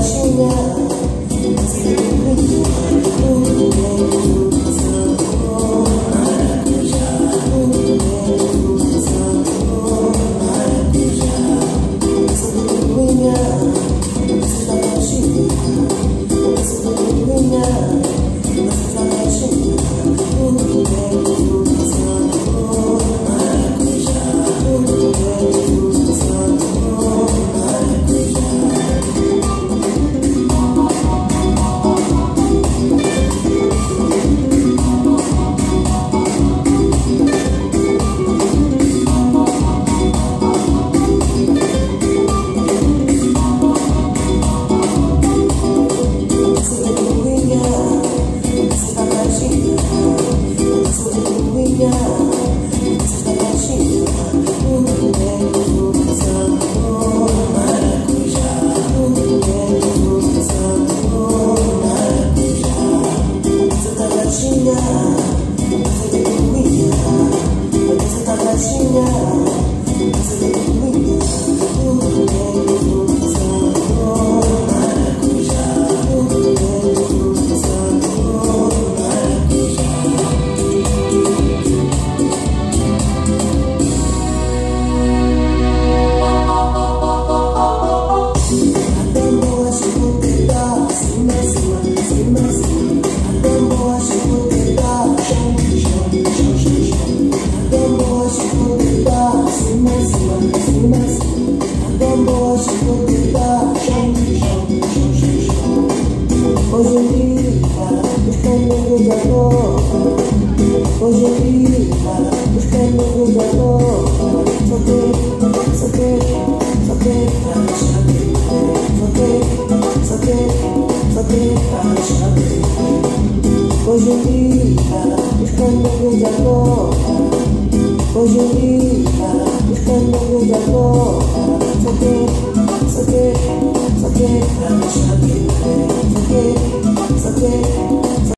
Touching you. china is it in between you but this is not china is it in Hoje eu vim buscando algum desator Hoje eu vim buscando algum desator Só tem